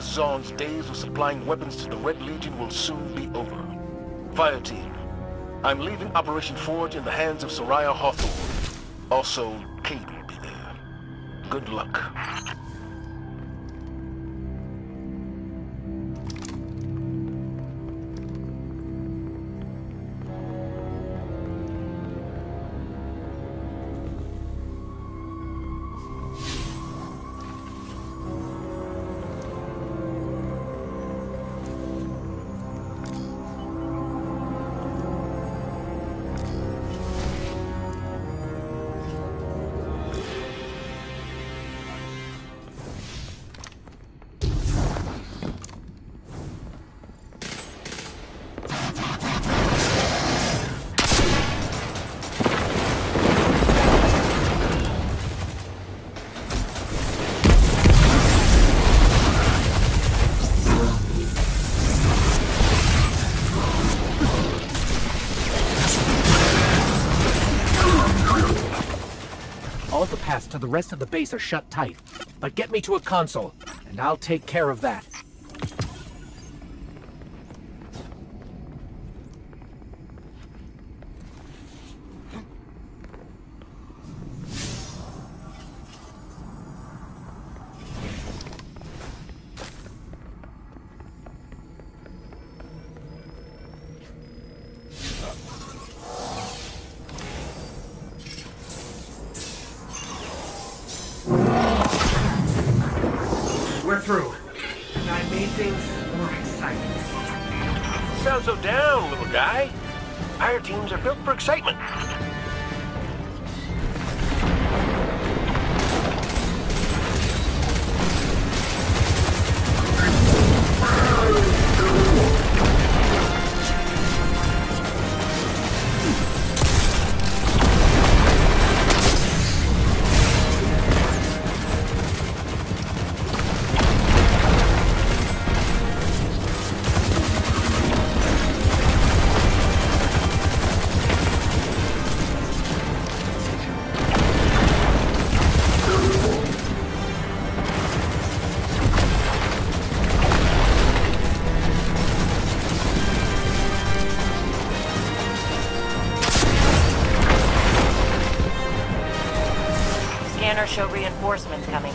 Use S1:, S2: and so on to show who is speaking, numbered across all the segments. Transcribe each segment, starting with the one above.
S1: Zahn's days of supplying weapons to the Red Legion will soon be over. Fire team, I'm leaving Operation Forge in the hands of Soraya Hawthorne. Also, Cayde will be there. Good luck.
S2: The rest of the base are shut tight. But get me to a console, and I'll take care of that.
S1: Excitement.
S3: Scanners show reinforcements coming.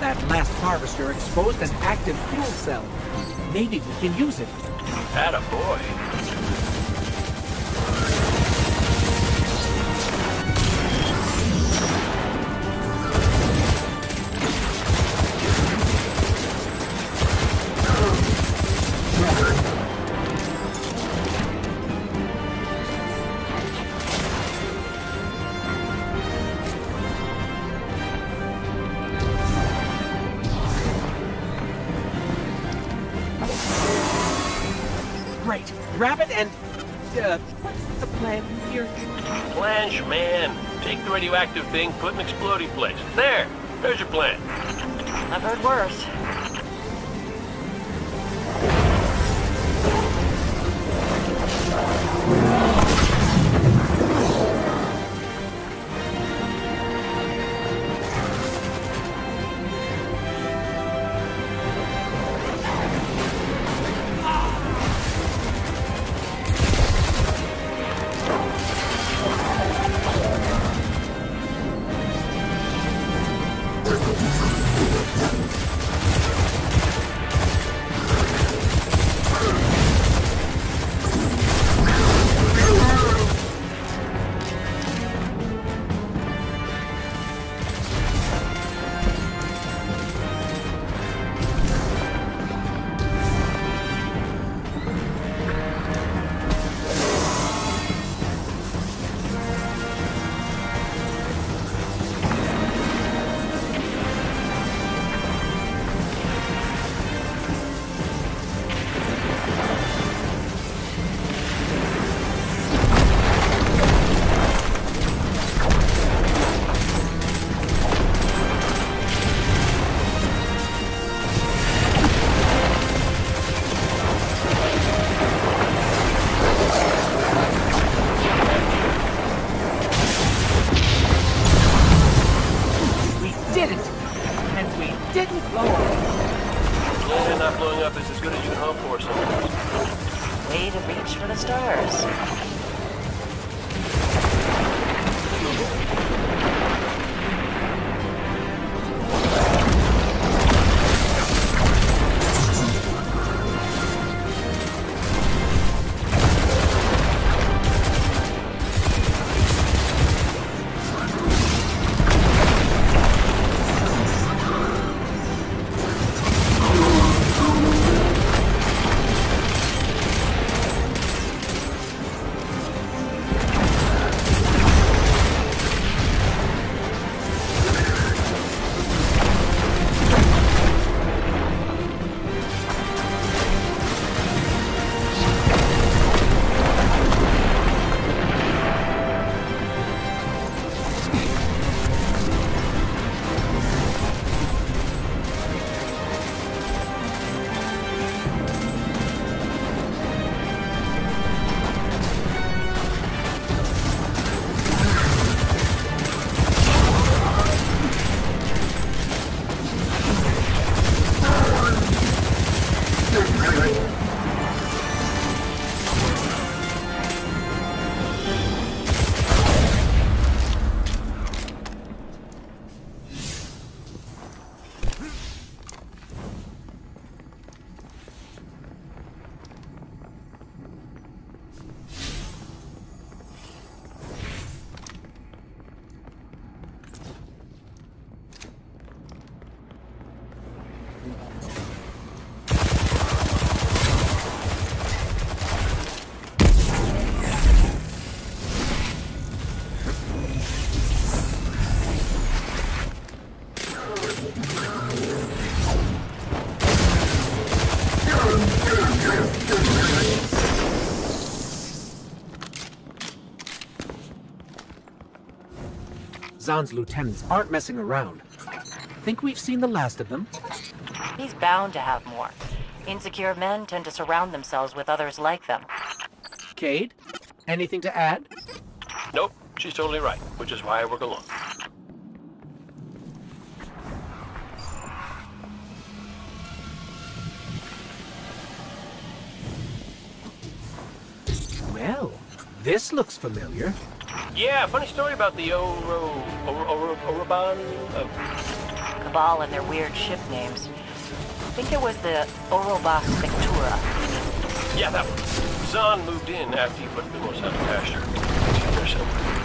S2: That last harvester exposed an active fuel cell. Maybe we can use it.
S1: Atta boy.
S2: Grab it and... Uh, what's the plan here?
S1: Planche, man. Take the radioactive thing, put it an exploding place. There. There's your plan.
S3: I've heard worse.
S2: Zahn's lieutenants aren't messing around. Think we've seen the last of them?
S3: He's bound to have more. Insecure men tend to surround themselves with others like them.
S2: Cayde, anything to add?
S4: Nope, she's totally right, which is why I work alone.
S2: Well, this looks familiar.
S4: Yeah, funny story about the Oro... Oro... Oro... Oroban... Uh,
S3: Cabal and their weird ship names. I think it was the Orobas Vectura.
S4: yeah, that one. Zahn moved in after you put Thumos out of pasture. There somewhere.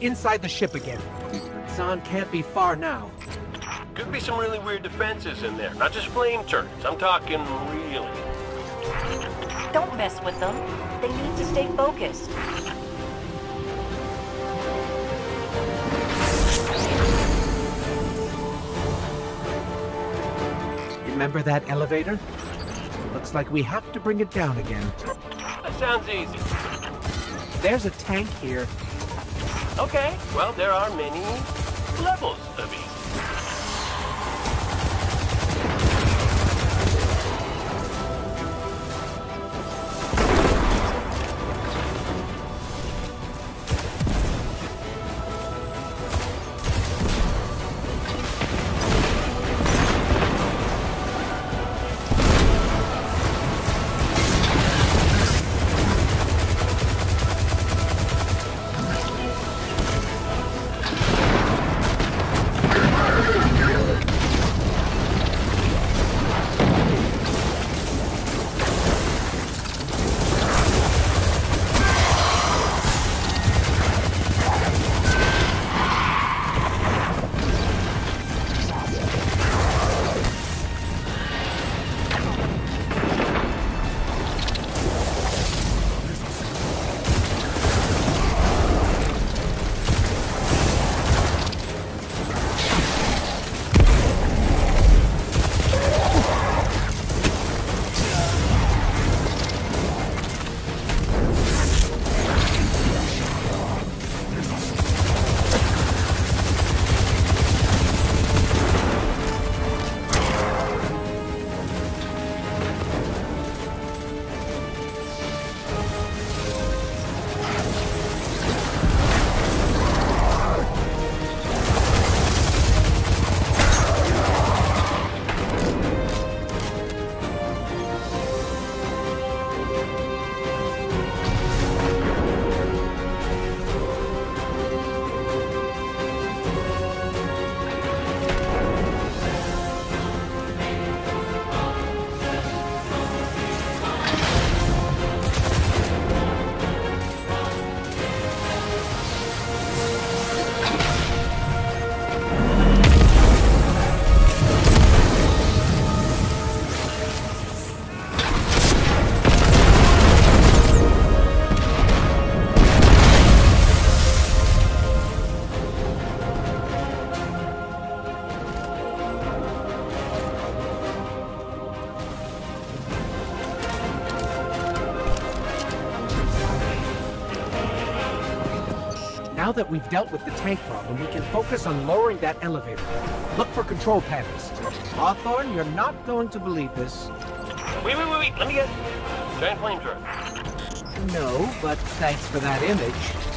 S2: Inside the ship again. But Zahn can't be far now.
S4: Could be some really weird defenses in there. Not just flame turrets. I'm talking really.
S3: Don't mess with them. They need to stay focused.
S2: Remember that elevator? Looks like we have to bring it down again.
S4: That sounds easy.
S2: There's a tank here.
S4: Okay, well, there are many levels of easy.
S2: That we've dealt with the tank problem, we can focus on lowering that elevator. Look for control panels. Hawthorne, you're not going to believe this.
S4: Wait, wait, wait, wait. Let me get giant flamethrower.
S2: No, but thanks for that image.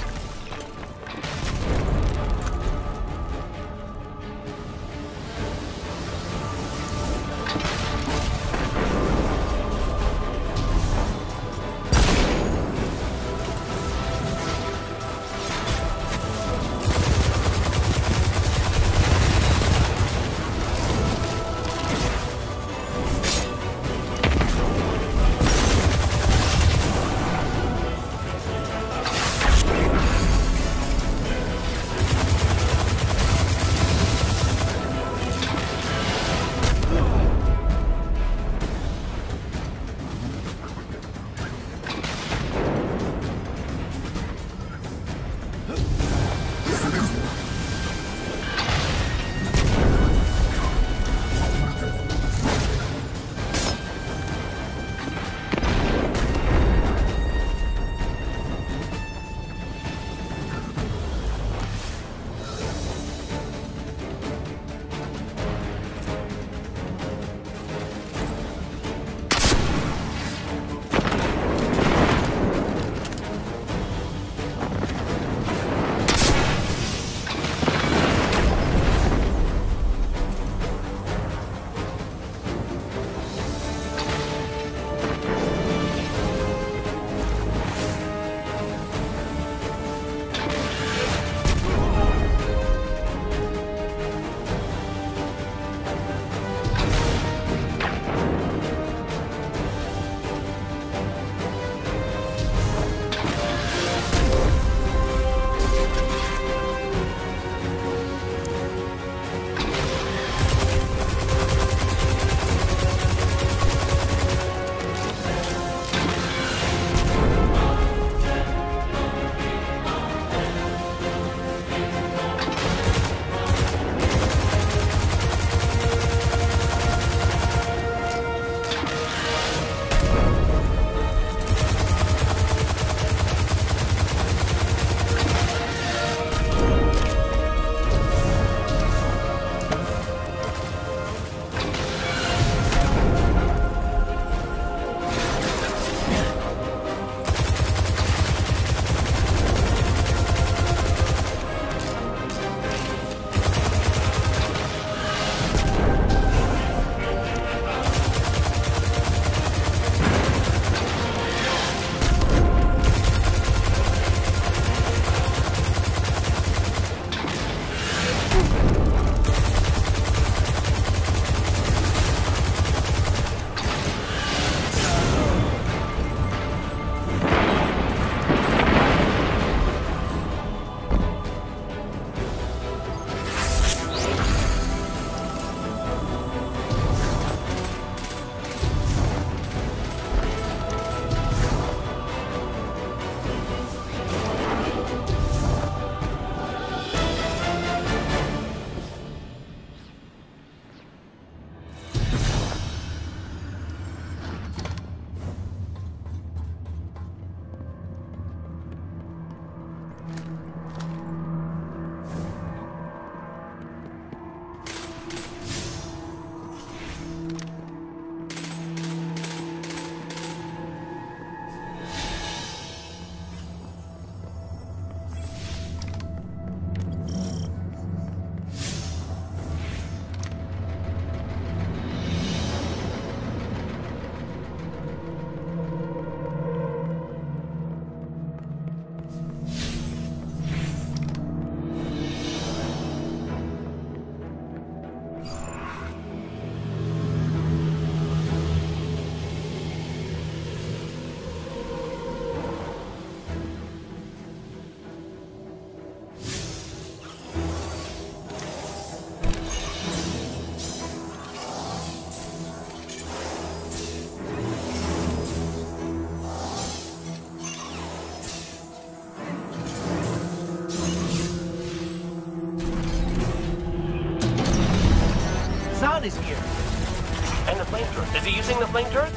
S4: She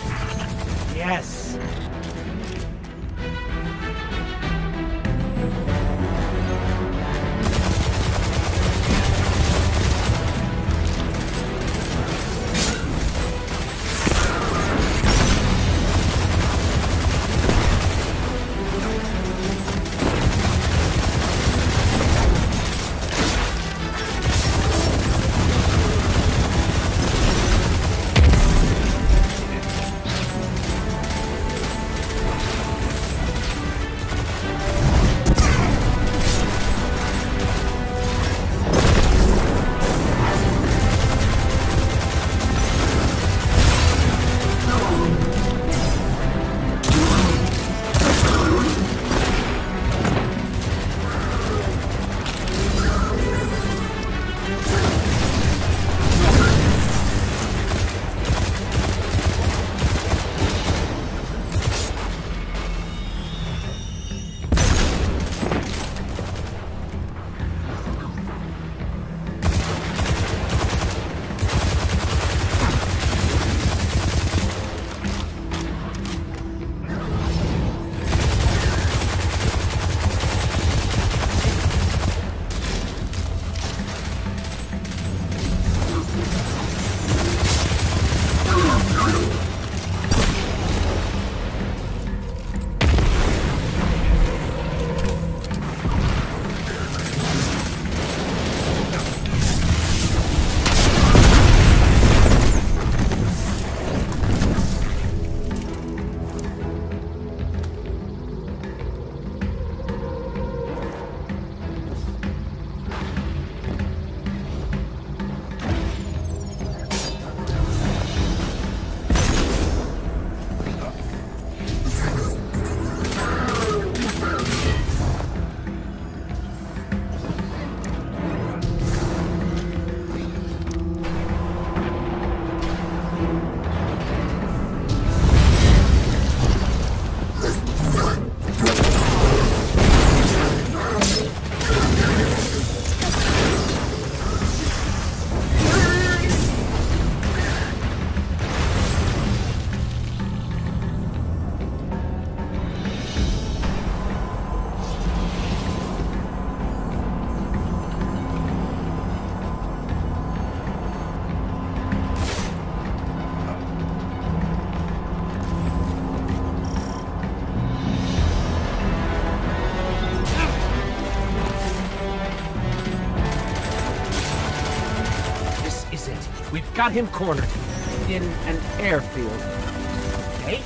S2: We've got him cornered. In an airfield. Okay?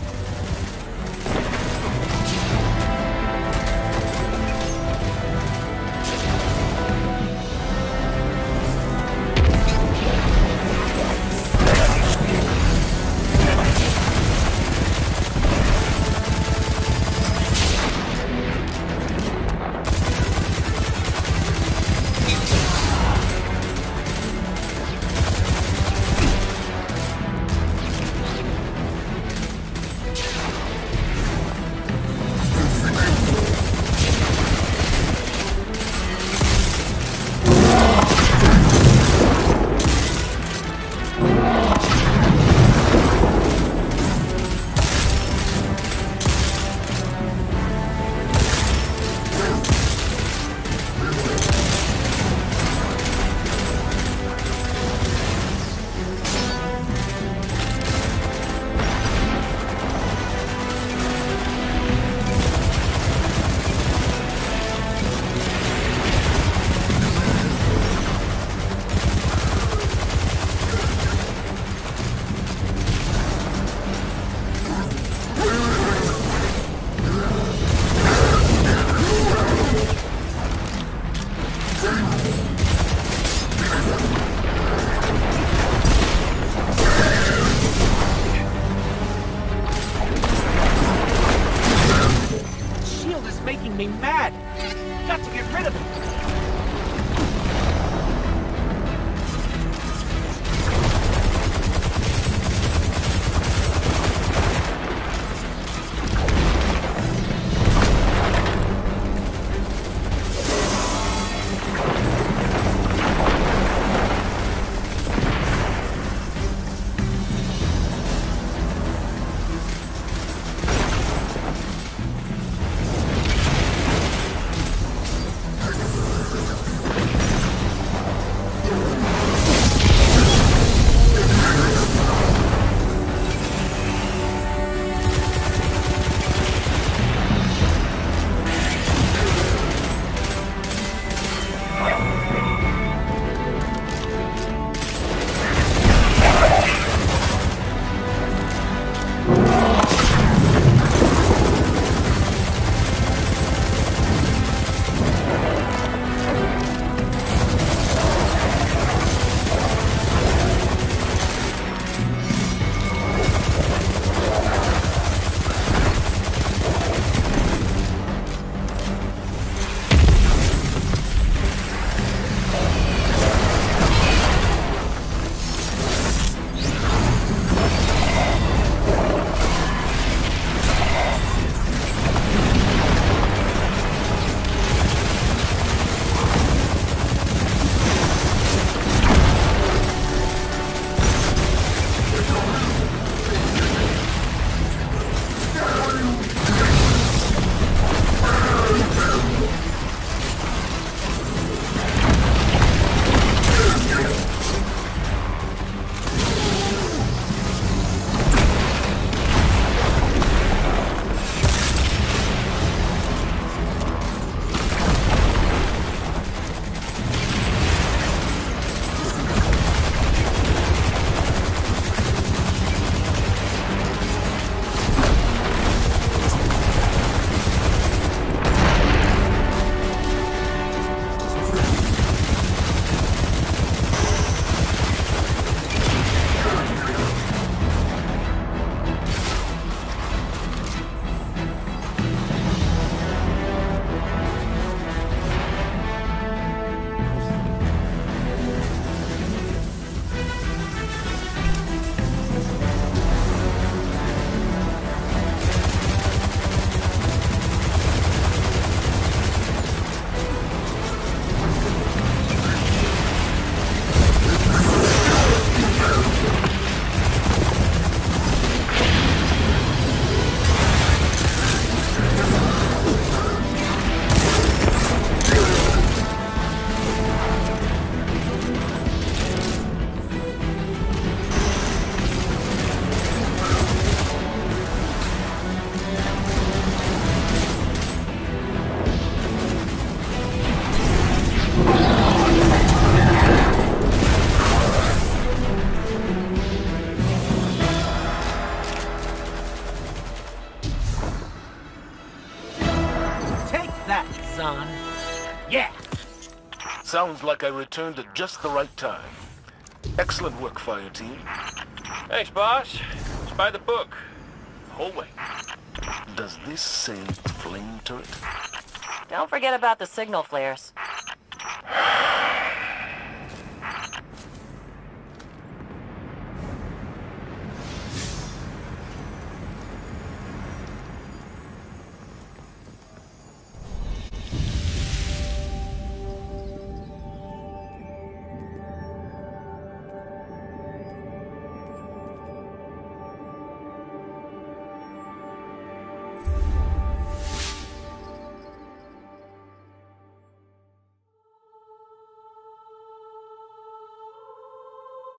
S2: Zahn. Yeah!
S1: Sounds like I returned at just the right time. Excellent work, fire team.
S4: Thanks, boss. It's by the book. The whole way.
S1: Does this say flame turret?
S3: Don't forget about the signal flares.